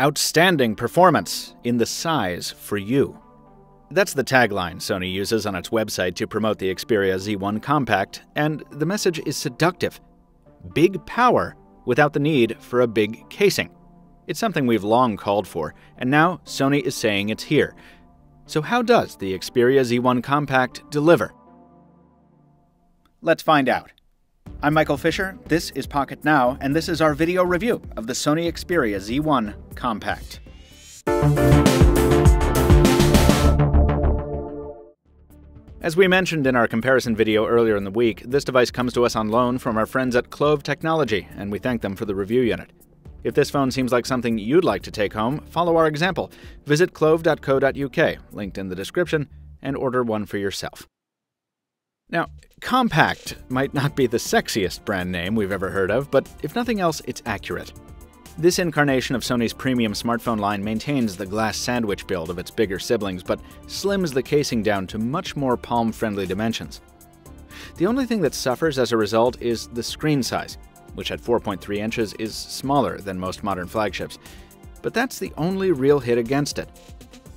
Outstanding performance in the size for you. That's the tagline Sony uses on its website to promote the Xperia Z1 Compact, and the message is seductive. Big power without the need for a big casing. It's something we've long called for, and now Sony is saying it's here. So, how does the Xperia Z1 Compact deliver? Let's find out. I'm Michael Fisher, this is Pocket Now, and this is our video review of the Sony Xperia Z1 Compact. As we mentioned in our comparison video earlier in the week, this device comes to us on loan from our friends at Clove Technology, and we thank them for the review unit. If this phone seems like something you'd like to take home, follow our example. Visit clove.co.uk, linked in the description, and order one for yourself. Now, Compact might not be the sexiest brand name we've ever heard of, but if nothing else, it's accurate. This incarnation of Sony's premium smartphone line maintains the glass sandwich build of its bigger siblings, but slims the casing down to much more palm friendly dimensions. The only thing that suffers as a result is the screen size, which at 4.3 inches is smaller than most modern flagships. But that's the only real hit against it.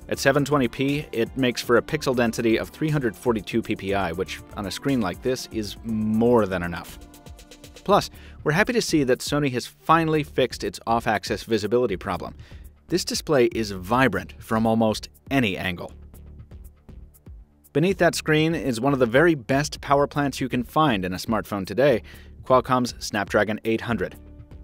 At 720p, it makes for a pixel density of 342 ppi, which on a screen like this is more than enough. Plus, we're happy to see that Sony has finally fixed its off axis visibility problem. This display is vibrant from almost any angle. Beneath that screen is one of the very best power plants you can find in a smartphone today Qualcomm's Snapdragon 800.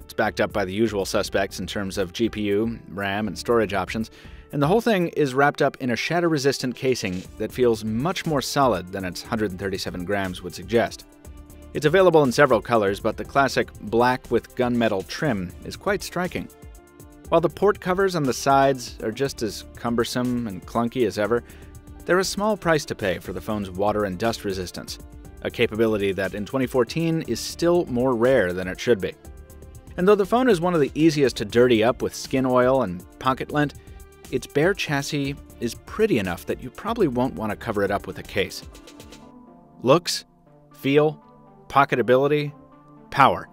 It's backed up by the usual suspects in terms of GPU, RAM, and storage options, and the whole thing is wrapped up in a shatter resistant casing that feels much more solid than its 137 grams would suggest. It's available in several colors, but the classic black with gunmetal trim is quite striking. While the port covers on the sides are just as cumbersome and clunky as ever, they're a small price to pay for the phone's water and dust resistance, a capability that in 2014 is still more rare than it should be. And though the phone is one of the easiest to dirty up with skin oil and pocket lint, its bare chassis is pretty enough that you probably won't want to cover it up with a case. Looks, feel, pocketability, power.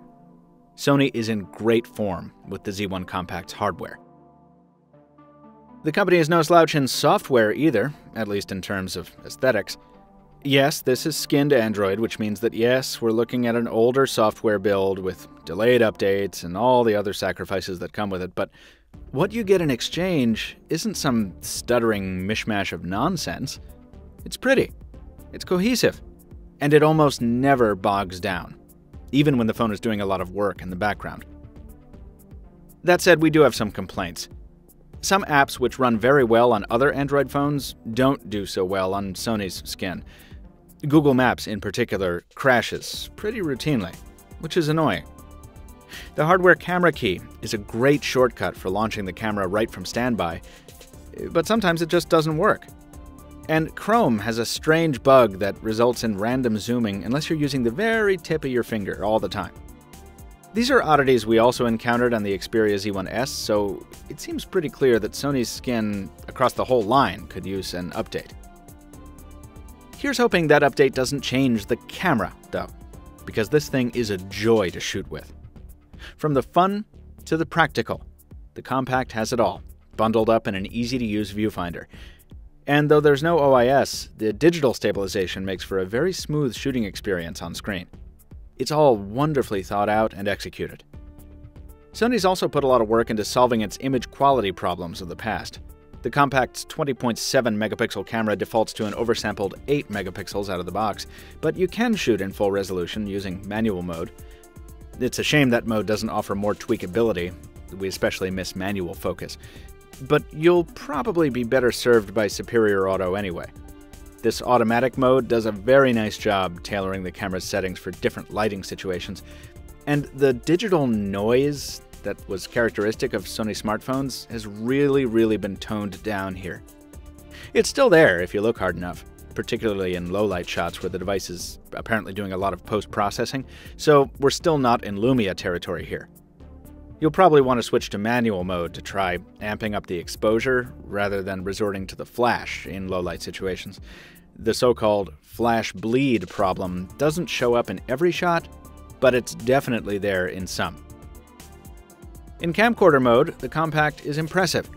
Sony is in great form with the Z1 Compact's hardware. The company is no slouch in software either, at least in terms of aesthetics. Yes, this is skinned Android, which means that yes, we're looking at an older software build with delayed updates and all the other sacrifices that come with it, but what you get in exchange isn't some stuttering mishmash of nonsense. It's pretty, it's cohesive, and it almost never bogs down, even when the phone is doing a lot of work in the background. That said, we do have some complaints. Some apps which run very well on other Android phones don't do so well on Sony's skin. Google Maps, in particular, crashes pretty routinely, which is annoying. The hardware camera key is a great shortcut for launching the camera right from standby, but sometimes it just doesn't work. And Chrome has a strange bug that results in random zooming unless you're using the very tip of your finger all the time. These are oddities we also encountered on the Xperia Z1S, so it seems pretty clear that Sony's skin across the whole line could use an update. Here's hoping that update doesn't change the camera, though, because this thing is a joy to shoot with. From the fun to the practical, the compact has it all, bundled up in an easy to use viewfinder, and though there's no OIS, the digital stabilization makes for a very smooth shooting experience on screen. It's all wonderfully thought out and executed. Sony's also put a lot of work into solving its image quality problems of the past. The compact's 20.7 megapixel camera defaults to an oversampled 8 megapixels out of the box, but you can shoot in full resolution using manual mode. It's a shame that mode doesn't offer more tweakability. We especially miss manual focus but you'll probably be better served by Superior Auto anyway. This automatic mode does a very nice job tailoring the camera's settings for different lighting situations, and the digital noise that was characteristic of Sony smartphones has really, really been toned down here. It's still there if you look hard enough, particularly in low light shots where the device is apparently doing a lot of post processing, so we're still not in Lumia territory here. You'll probably want to switch to manual mode to try amping up the exposure rather than resorting to the flash in low light situations. The so called flash bleed problem doesn't show up in every shot, but it's definitely there in some. In camcorder mode, the compact is impressive.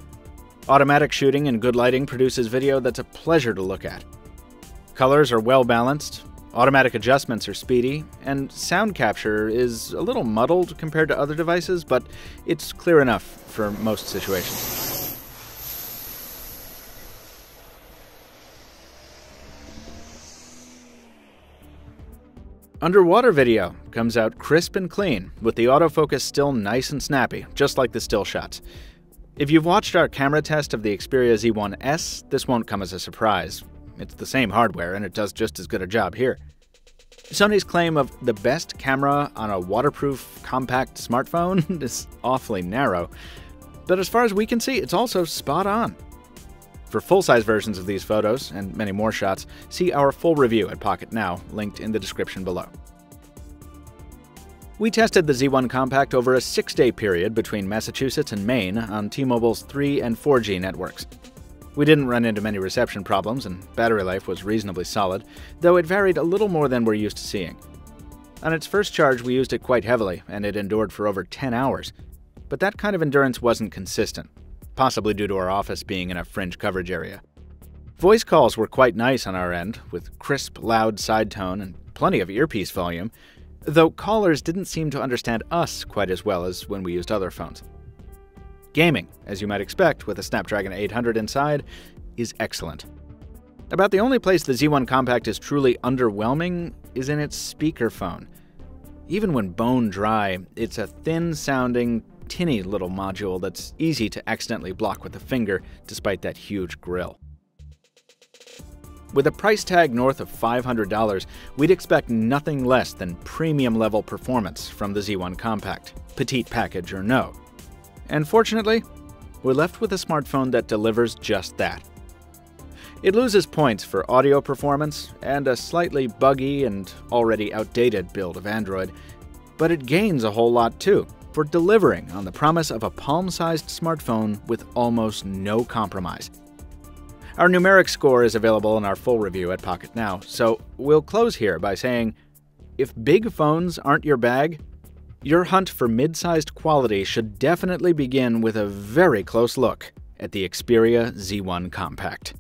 Automatic shooting and good lighting produces video that's a pleasure to look at. Colors are well balanced, automatic adjustments are speedy, and sound capture is a little muddled compared to other devices, but it's clear enough for most situations. Underwater video comes out crisp and clean, with the autofocus still nice and snappy, just like the still shots. If you've watched our camera test of the Xperia Z1S, this won't come as a surprise. It's the same hardware, and it does just as good a job here. Sony's claim of the best camera on a waterproof, compact smartphone is awfully narrow, but as far as we can see, it's also spot on. For full size versions of these photos, and many more shots, see our full review at Pocket Now, linked in the description below. We tested the Z1 Compact over a six day period between Massachusetts and Maine on T Mobile's 3 and 4G networks. We didn't run into many reception problems, and battery life was reasonably solid, though it varied a little more than we're used to seeing. On its first charge, we used it quite heavily, and it endured for over 10 hours. But that kind of endurance wasn't consistent possibly due to our office being in a fringe coverage area. Voice calls were quite nice on our end, with crisp, loud side tone and plenty of earpiece volume, though callers didn't seem to understand us quite as well as when we used other phones. Gaming, as you might expect with a Snapdragon 800 inside, is excellent. About the only place the Z1 Compact is truly underwhelming is in its speakerphone. Even when bone dry, it's a thin sounding, tinny little module that's easy to accidentally block with a finger despite that huge grill. With a price tag north of $500, we'd expect nothing less than premium level performance from the Z1 Compact, petite package or no. And fortunately, we're left with a smartphone that delivers just that. It loses points for audio performance and a slightly buggy and already outdated build of Android, but it gains a whole lot too for delivering on the promise of a palm sized smartphone with almost no compromise. Our numeric score is available in our full review at Pocket Now, so we'll close here by saying if big phones aren't your bag, your hunt for mid sized quality should definitely begin with a very close look at the Xperia Z1 Compact.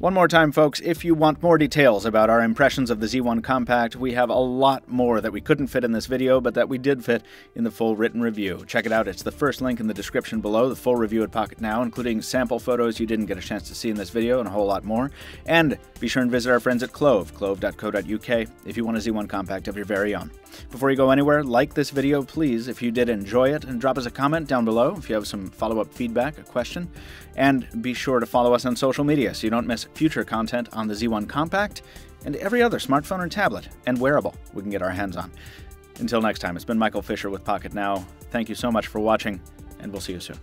One more time, folks, if you want more details about our impressions of the Z1 Compact, we have a lot more that we couldn't fit in this video, but that we did fit in the full written review. Check it out, it's the first link in the description below, the full review at Pocket Now, including sample photos you didn't get a chance to see in this video and a whole lot more. And be sure and visit our friends at Clove, clove.co.uk, if you want a Z1 Compact of your very own. Before you go anywhere, like this video, please, if you did enjoy it, and drop us a comment down below if you have some follow up feedback, a question. And be sure to follow us on social media so you don't miss future content on the Z1 Compact and every other smartphone or tablet and wearable we can get our hands on. Until next time, it's been Michael Fisher with Pocket Now. Thank you so much for watching, and we'll see you soon.